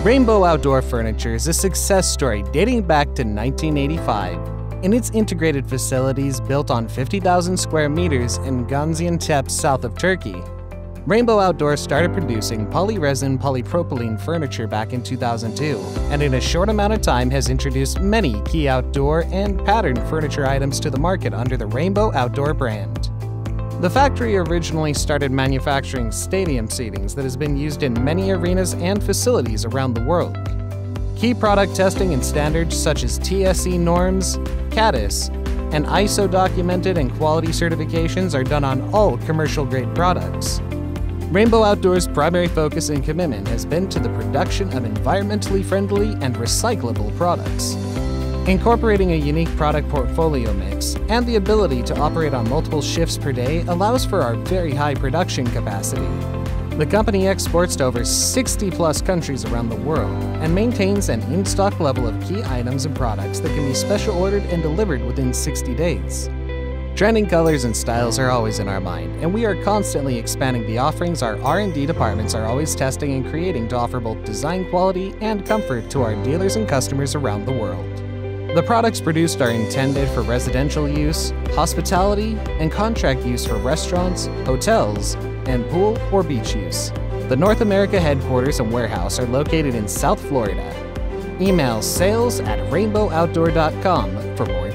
Rainbow Outdoor Furniture is a success story dating back to 1985. In its integrated facilities built on 50,000 square meters in Gaziantep, south of Turkey, Rainbow Outdoor started producing polyresin polypropylene furniture back in 2002, and in a short amount of time has introduced many key outdoor and patio furniture items to the market under the Rainbow Outdoor brand. The factory originally started manufacturing stadium seatings that has been used in many arenas and facilities around the world. Key product testing and standards such as TSE norms, CATAS, and ISO documented and quality certifications are done on all commercial grade products. Rainbow Outdoors' primary focus and commitment has been to the production of environmentally friendly and recyclable products. Incorporating a unique product portfolio mix and the ability to operate on multiple shifts per day allows for our very high production capacity. The company exports to over 60 plus countries around the world and maintains an in stock level of key items and products that can be special ordered and delivered within 60 days. Trending colors and styles are always in our mind, and we are constantly expanding the offerings our R&D departments are always testing and creating to offer both design quality and comfort to our dealers and customers around the world. The products produced are intended for residential use, hospitality, and contract use for restaurants, hotels, and pool or beach use. The North America headquarters and warehouse are located in South Florida. Email sales at rainbowoutdoor.com for more.